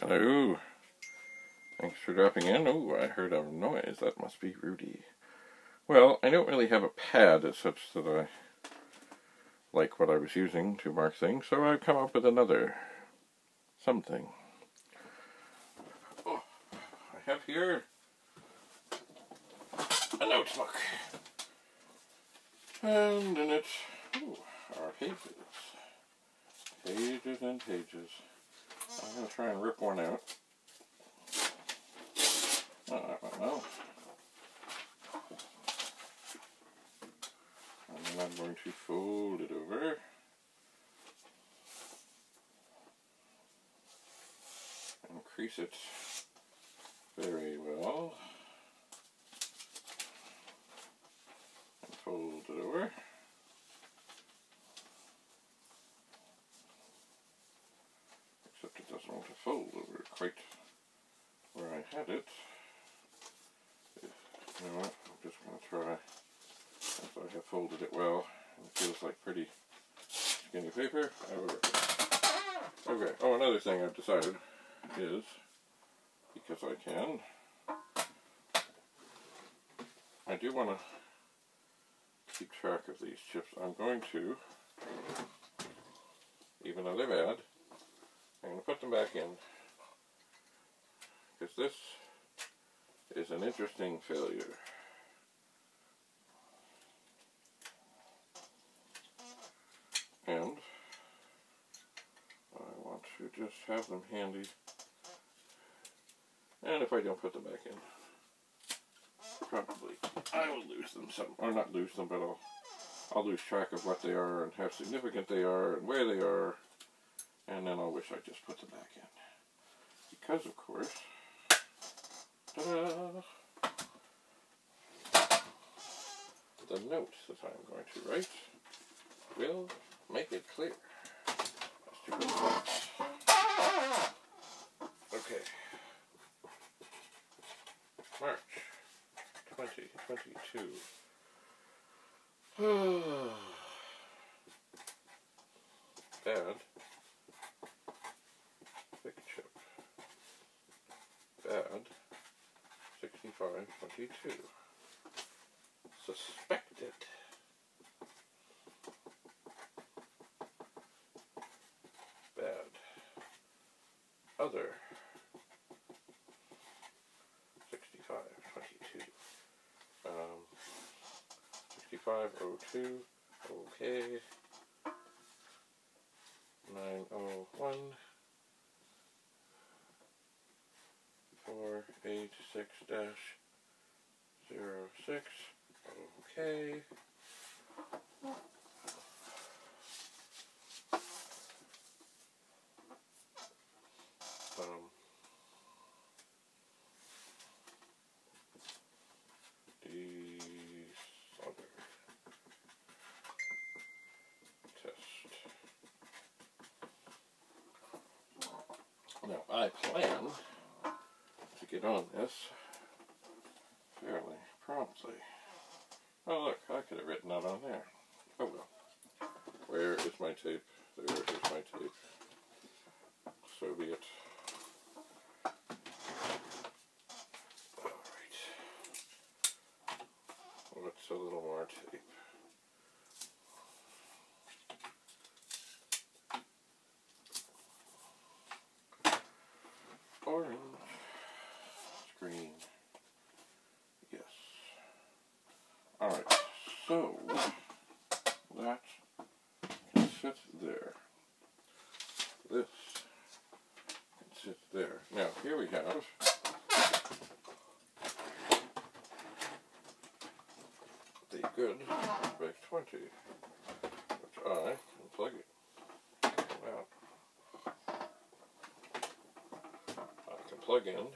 Hello. Thanks for dropping in. Oh, I heard a noise. That must be Rudy. Well, I don't really have a pad as such that I like what I was using to mark things, so I've come up with another something. Oh, I have here a notebook. And in it ooh, are pages. Pages and pages. I'm going to try and rip one out. Oh, I don't know. And then I'm going to fold it over. And crease it very well. And fold it over. doesn't want to fold quite where I had it. You know what, I'm just going to try, as I have folded it well, it feels like pretty skinny paper. Okay, oh another thing I've decided is, because I can, I do want to keep track of these chips. I'm going to, even though they're bad, I'm going to put them back in because this is an interesting failure. And I want to just have them handy. And if I don't put them back in, probably I will lose them some, or not lose them, but I'll, I'll lose track of what they are and how significant they are and where they are. And then I'll wish I just put them back in. Because, of course, the note that I'm going to write will make it clear. Okay. March 2022. Bad. bad. 6522. Suspected. Bad. Other. 6522. Um, 6502. 86-06. Okay. Um, the test. Now I plan get on this fairly promptly. Oh look, I could have written that on there. Oh well. Where is my tape? There is my tape. So be it. Alright. What's a little more tape? Orange screen. Yes. Alright, so that can sit there. This can sit there. Now here we have the good Big 20, which I can plug it out. I can plug in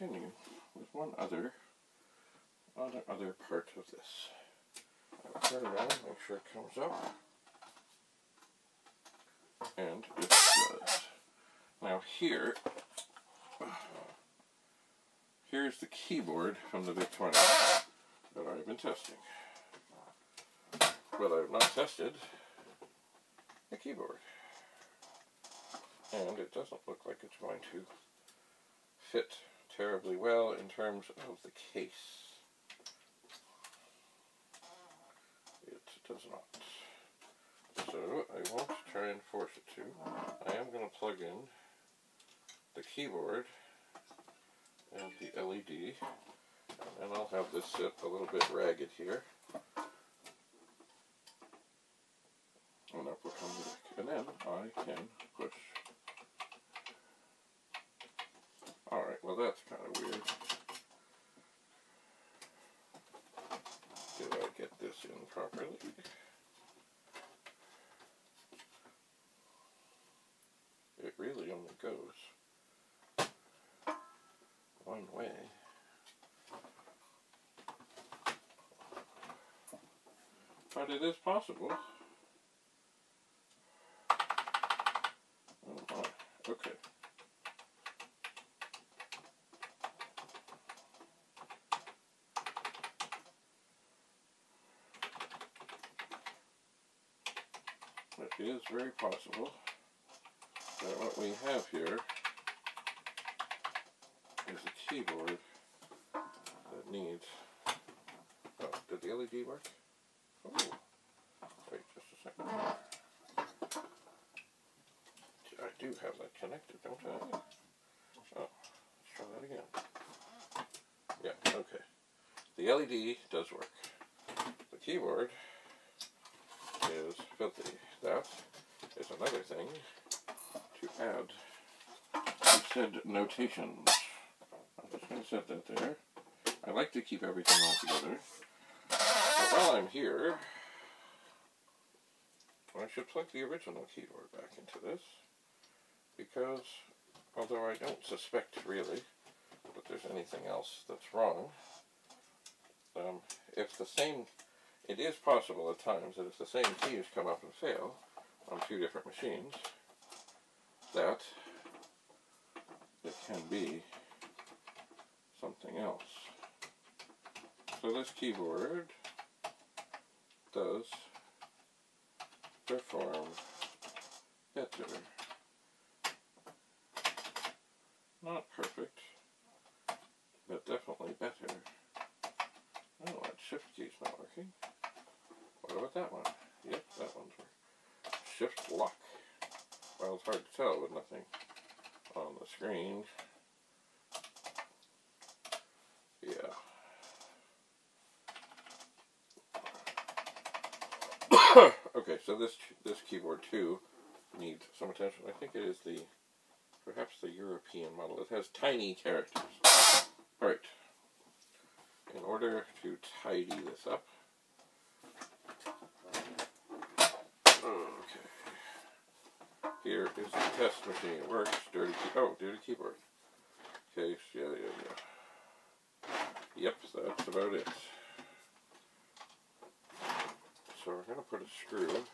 continue with one other other other part of this. I'll turn it around, make sure it comes up. And it does. Now here, here's the keyboard from the 20 that I've been testing. but I've not tested the keyboard. And it doesn't look like it's going to fit terribly well in terms of the case. It does not. So I won't try and force it to. I am going to plug in the keyboard and the LED and I'll have this sit a little bit ragged here. And up will come the deck. And then I can push. Alright, well that's kind of weird. Did I get this in properly? It really only goes one way. But it is possible. Oh my, okay. It is very possible that what we have here is a keyboard that needs... Oh, did the LED work? Oh, wait just a second. I do have that connected, don't I? Oh, let's try that again. Yeah, okay. The LED does work. The keyboard is filthy. That is another thing to add said notations. I'm just going to set that there. I like to keep everything all together while I'm here, I should plug the original keyboard back into this, because although I don't suspect really that there's anything else that's wrong, um, if the same, it is possible at times that if the same keys come up and fail on two different machines, that it can be something else. So this keyboard does perform better. Not perfect, but definitely better. Oh, that shift key's not working. What about that one? Yep, that one's working. Shift lock. Well, it's hard to tell with nothing on the screen. okay, so this this keyboard too needs some attention. I think it is the perhaps the European model. It has tiny characters. All right. In order to tidy this up, okay. Here is the test machine. It works. Dirty key. Oh, dirty keyboard. Okay. Yeah, yeah, yeah. Yep, that's about it. So we're going to put a screw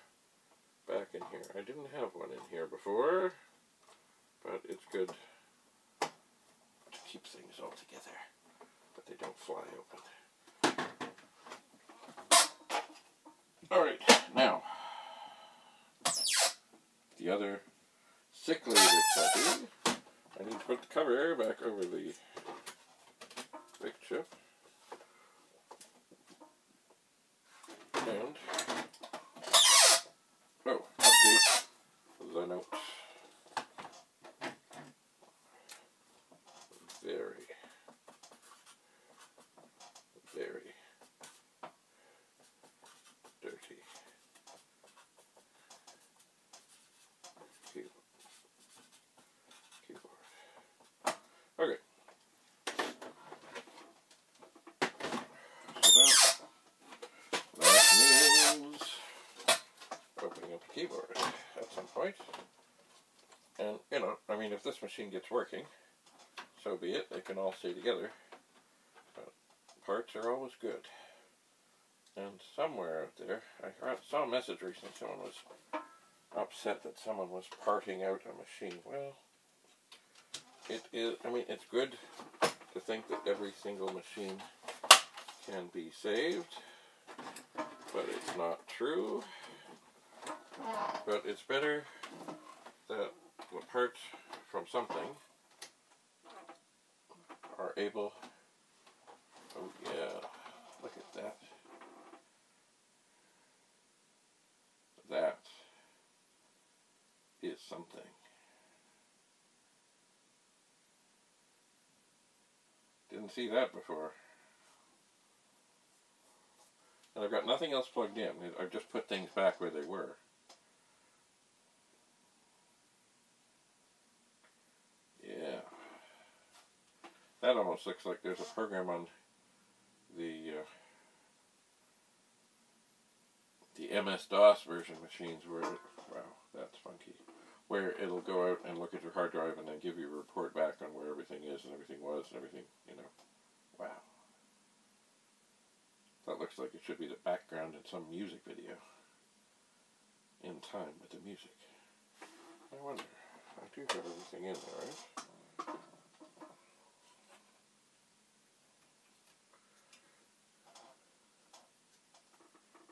back in here. I didn't have one in here before, but it's good to keep things all together, but they don't fly open. Alright, now, the other sick I need to put the cover back over the big chip. And keyboard at some point. And, you know, I mean, if this machine gets working, so be it. They can all stay together. But parts are always good. And somewhere out there, I saw a message recently. Someone was upset that someone was parting out a machine. Well, it is, I mean, it's good to think that every single machine can be saved, but it's not through, but it's better that the parts from something are able, oh yeah, look at that. That is something. Didn't see that before. And I've got nothing else plugged in. I've just put things back where they were. Yeah. That almost looks like there's a program on the uh, the MS-DOS version machines where, it, wow, that's funky, where it'll go out and look at your hard drive and then give you a report back on where everything is and everything was and everything, you know. Wow. That looks like it should be the background in some music video. In time with the music. I wonder. I do have everything in there, right?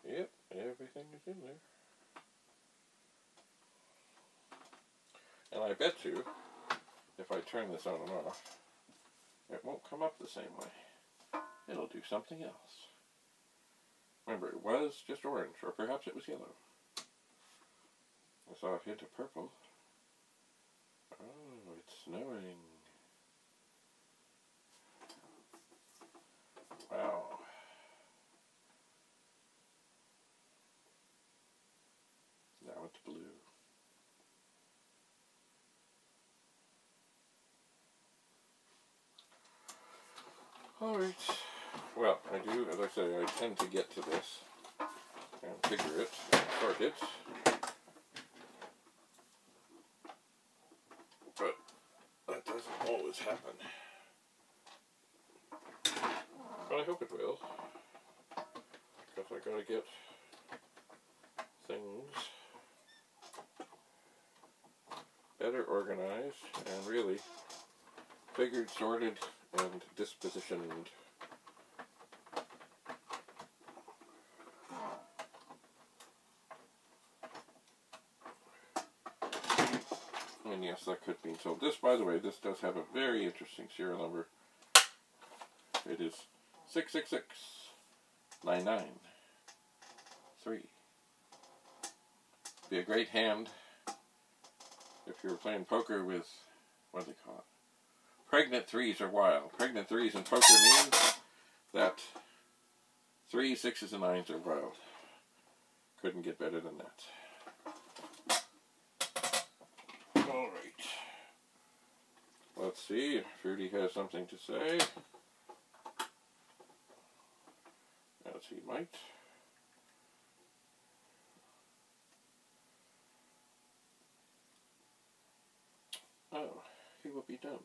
Yep, everything is in there. And I bet you, if I turn this on and off, it won't come up the same way. It'll do something else. Remember, it was just orange, or perhaps it was yellow. I saw a hint of purple. Oh, it's snowing. Wow. Now it's blue. Alright. Well, I do, as I say, I tend to get to this and figure it and sort it. But that doesn't always happen. But I hope it will. Because I gotta get things better organized and really figured, sorted, and dispositioned. And yes, that could be. So this, by the way, this does have a very interesting serial number. It is 666993. Be a great hand if you were playing poker with, what do they call it? Pregnant threes are wild. Pregnant threes in poker means that three, sixes, and nines are wild. Couldn't get better than that. Alright. Let's see if Rudy has something to say. As he might. Oh, he will be done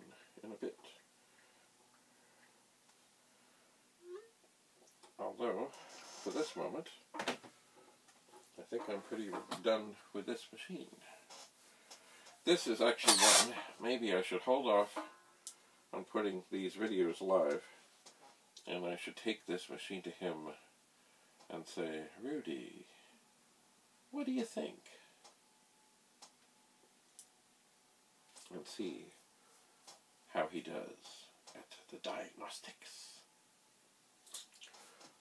in a bit. Although, for this moment, I think I'm pretty done with this machine. This is actually one, maybe I should hold off on putting these videos live, and I should take this machine to him and say, Rudy, what do you think? And see how he does at the diagnostics.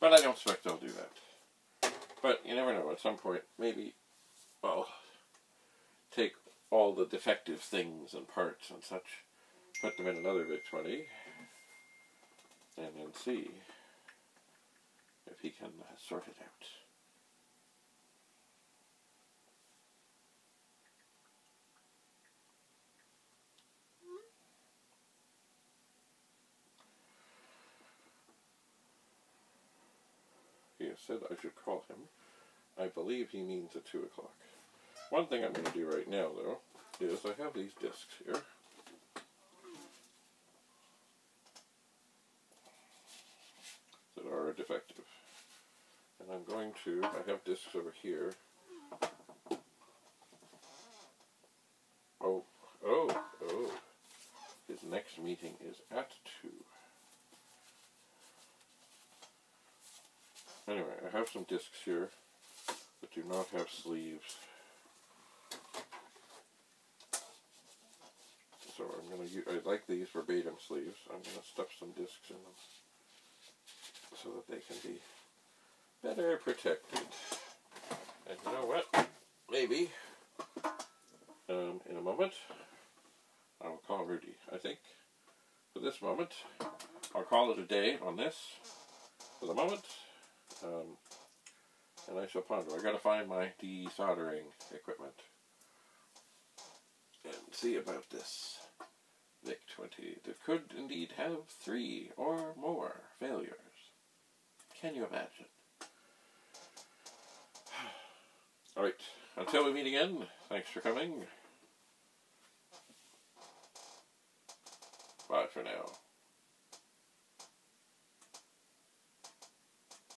But I don't expect I'll do that. But you never know, at some point, maybe I'll take all the defective things and parts and such, put them in another VIC-20, and then see if he can sort it out. Has said I should call him. I believe he means at 2 o'clock. One thing I'm going to do right now, though, is I have these discs here. That are defective. And I'm going to, I have discs over here. Oh, oh, oh. His next meeting is at 2. Anyway, I have some discs here that do not have sleeves. So I'm going to use, I like these verbatim sleeves. I'm going to stuff some discs in them so that they can be better protected. And you know what? Maybe um, in a moment I'll call Rudy. I think for this moment I'll call it a day on this for the moment. Um, and I shall ponder. I gotta find my desoldering equipment and see about this VIC 20 that could indeed have three or more failures. Can you imagine? Alright, until we meet again, thanks for coming. Bye for now.